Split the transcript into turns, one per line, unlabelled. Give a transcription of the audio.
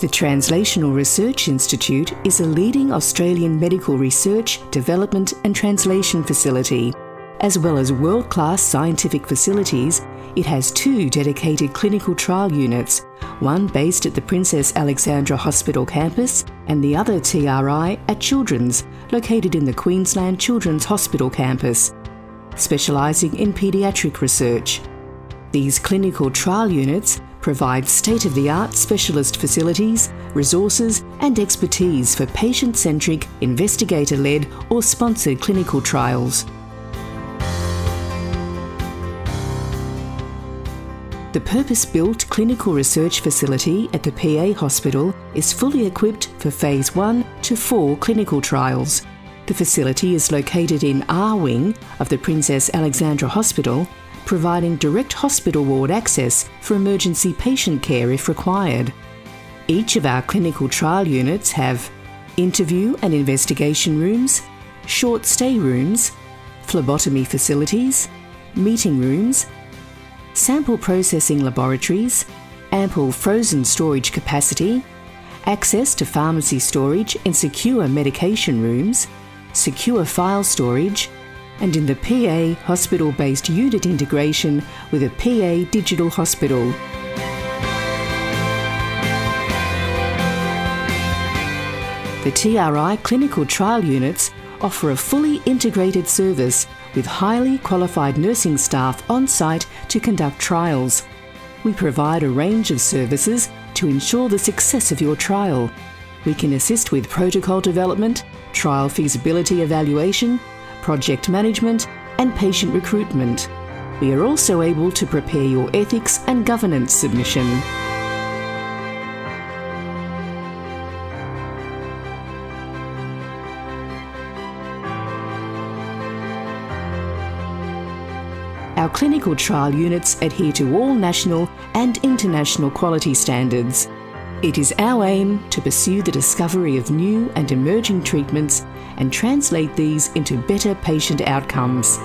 The Translational Research Institute is a leading Australian medical research, development, and translation facility. As well as world class scientific facilities, it has two dedicated clinical trial units, one based at the Princess Alexandra Hospital campus and the other TRI at Children's, located in the Queensland Children's Hospital campus, specialising in paediatric research. These clinical trial units provide state of the art specialist facilities, resources, and expertise for patient centric, investigator led, or sponsored clinical trials. The purpose built clinical research facility at the PA Hospital is fully equipped for Phase 1 to 4 clinical trials. The facility is located in R Wing of the Princess Alexandra Hospital providing direct hospital ward access for emergency patient care if required. Each of our clinical trial units have interview and investigation rooms, short stay rooms, phlebotomy facilities, meeting rooms, sample processing laboratories, ample frozen storage capacity, access to pharmacy storage and secure medication rooms, secure file storage, and in the PA hospital based unit integration with a PA digital hospital. The TRI clinical trial units offer a fully integrated service with highly qualified nursing staff on site to conduct trials. We provide a range of services to ensure the success of your trial. We can assist with protocol development, trial feasibility evaluation, project management, and patient recruitment. We are also able to prepare your ethics and governance submission. Our clinical trial units adhere to all national and international quality standards. It is our aim to pursue the discovery of new and emerging treatments and translate these into better patient outcomes.